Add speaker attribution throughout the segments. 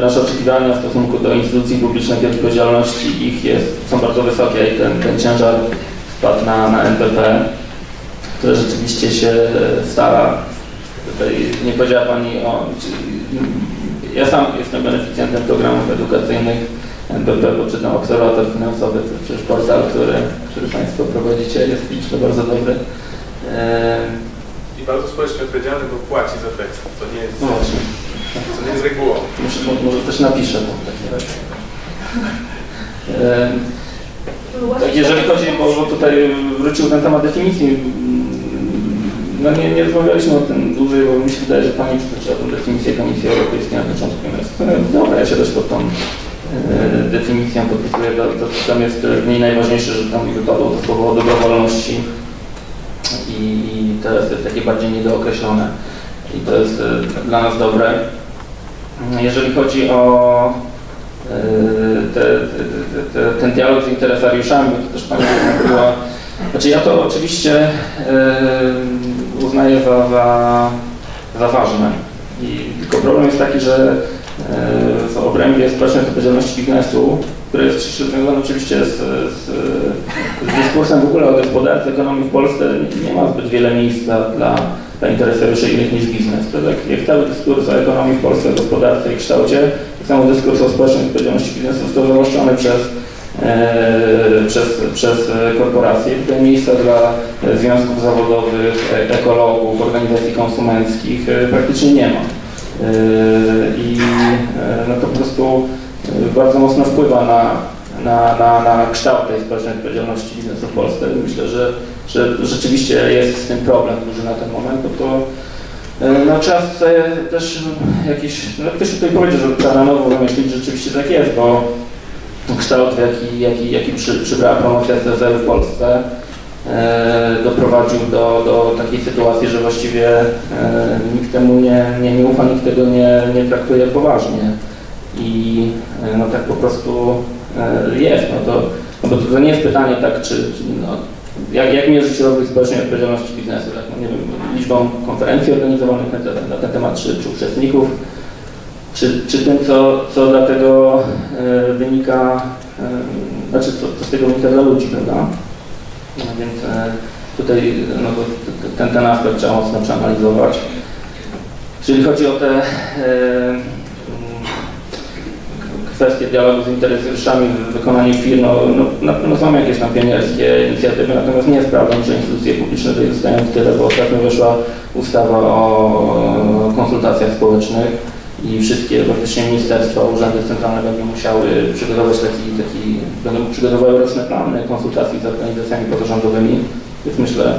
Speaker 1: nasze oczekiwania w stosunku do instytucji publicznej i odpowiedzialności ich jest, są bardzo wysokie i ten, ten ciężar spadł na, na NPP, które rzeczywiście się stara. Tutaj nie powiedziała Pani o... Ja sam jestem beneficjentem programów edukacyjnych NPP, bo czytam Obserwator Finansowy, to przecież portal, który, który Państwo prowadzicie, jest liczny, bardzo dobry.
Speaker 2: I bardzo społecznie odpowiedzialny, bo płaci za tekst. To nie jest,
Speaker 1: No właśnie.
Speaker 2: To nie jest regułą.
Speaker 1: Może, może też napiszę to w. Em, Tak, jeżeli chodzi, bo, bo tutaj wrócił ten temat definicji, mm, no nie, nie rozmawialiśmy o tym dłużej, bo mi się wydaje, że Pani przytoczyła tę definicję Komisji Europejskiej na początku. Jest dobra, ja się też pod tą e, definicją podpisuję, to, to tam jest mniej najważniejsze, że tam wypadło to słowo dobrowolności i, i teraz jest takie bardziej niedookreślone i to jest e, dla nas dobre. Jeżeli chodzi o e, te, te, te, ten dialog z interesariuszami, to też Pani była, znaczy ja to oczywiście e, uznaję za, za, za ważne. I tylko problem jest taki, że e, obrębie społecznej odpowiedzialności biznesu, które jest ściśle związane oczywiście z, z, z dyskursem w ogóle o gospodarce, ekonomii w Polsce, nie ma zbyt wiele miejsca dla, dla interesariuszy innych niż biznes. To tak jak cały dyskurs o ekonomii w Polsce, gospodarce i kształcie, tak samo dyskurs o społecznej odpowiedzialności biznesu został zawłaszczony przez e, przez, przez korporacje. Tutaj miejsca dla związków zawodowych, e- ekologów, organizacji konsumenckich e, praktycznie nie ma. E, I e, no to po prostu e, bardzo mocno wpływa na, na, na, na kształt tej społecznej odpowiedzialności biznesu w Polsce. Myślę, że, że rzeczywiście jest z tym problem duży na ten moment, bo to e, no trzeba sobie też jakiś, no ktoś tutaj powiedział, że trzeba na nowo wymyślić, rzeczywiście tak jest, bo kształt, jaki, jaki, jaki przy, przybrała promocja CZR w Polsce, doprowadził do, do takiej sytuacji, że właściwie e, nikt temu nie, nie, nie ufa, nikt tego nie, nie traktuje poważnie. I e, no tak po prostu e, jest. No to, no bo to nie jest pytanie tak, czy, czy no, jak, jak mierzyć rozwój społecznej odpowiedzialności biznesu, tak, no nie wiem, liczbą konferencji organizowanych na, ten- na ten temat, czy, czy uczestników, czy, czy tym, co, co dlatego e, wynika, e, znaczy co, co z tego wynika dla ludzi, prawda? No więc e, tutaj no, ten, ten aspekt trzeba mocno przeanalizować. Jeżeli chodzi o te e, mm, kwestie dialogu z interesariuszami w wykonaniu firm, no, no, na pewno są jakieś tam pionierskie inicjatywy, natomiast nie sprawdzam, że instytucje publiczne tutaj zostają w tyle, bo ostatnio wyszła ustawa o konsultacjach społecznych i wszystkie praktycznie ministerstwa, urzędy centralne będą musiały przygotować taki, taki będą przygotowały roczne plany konsultacji z organizacjami pozarządowymi. To jest myślę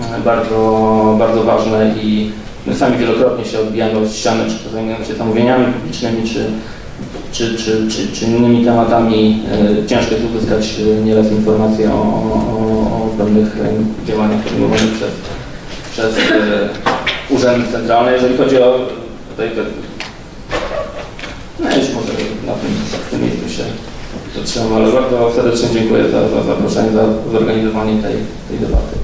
Speaker 1: e, bardzo, bardzo ważne i my sami wielokrotnie się odbijamy od ściany, czy to zajmujemy się zamówieniami publicznymi, czy, czy, czy, czy, czy innymi tematami. E, Ciężko jest uzyskać e, nieraz informacje o, o, o pewnych działaniach podejmowanych przez, przez centralne. Jeżeli chodzi o tutaj te, no już może na tym, w tym miejscu się zatrzymam, ale bardzo serdecznie dziękuję za, za zaproszenie, za zorganizowanie tej, tej debaty.